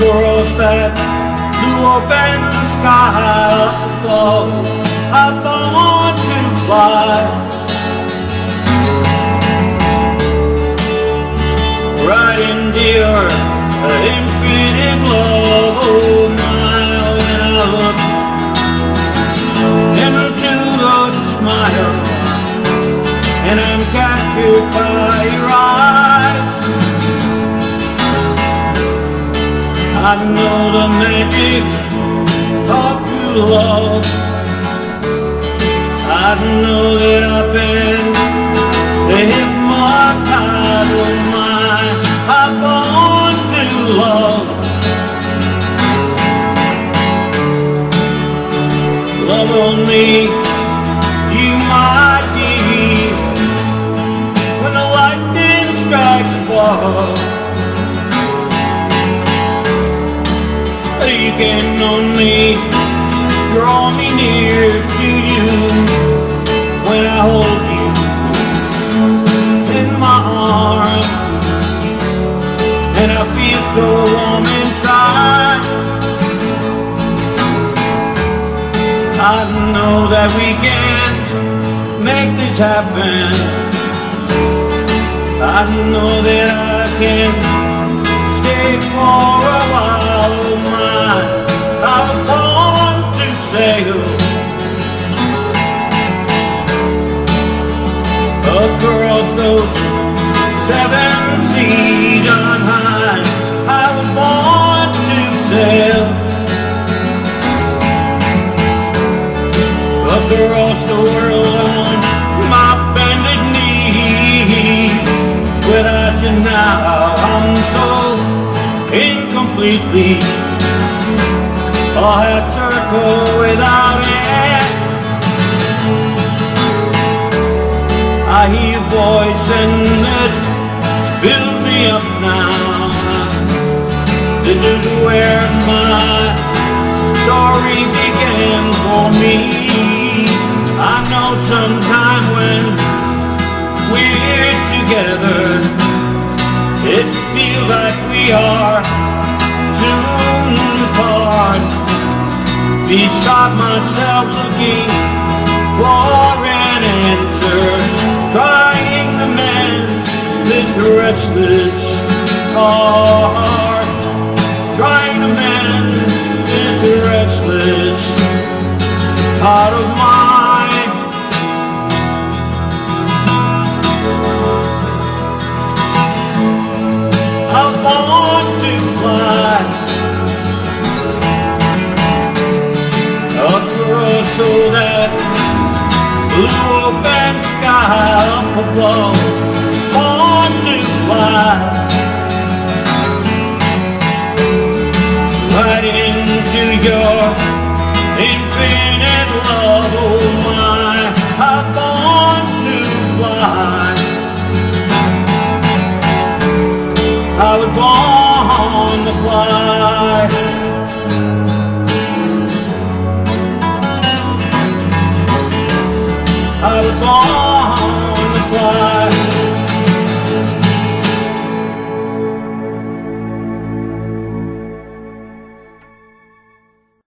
that blue open sky above. I'm born to fly right into your infinite love. I the of true love. I know that I've been hypnotized of mine. I'm born to love. Love only you might give when the lightning strikes above. You can only draw me near to you when I hold you in my arms and I feel so warm inside. I know that we can make this happen. I know that I can stay for a while. Across those seven seas on high. I was born to sail across the world on my bended knees. Without you now, I'm so incompletely. I have circle without it. I hear a voice and it builds me up now. This is where my story began for me. I know sometime when we're together, it feels like we are soon to part. Beside myself looking for an answer, trying to mend this restless heart, trying to mend this restless heart of mine. I want to fly across all that blue sky up above. Want to fly right into your infinite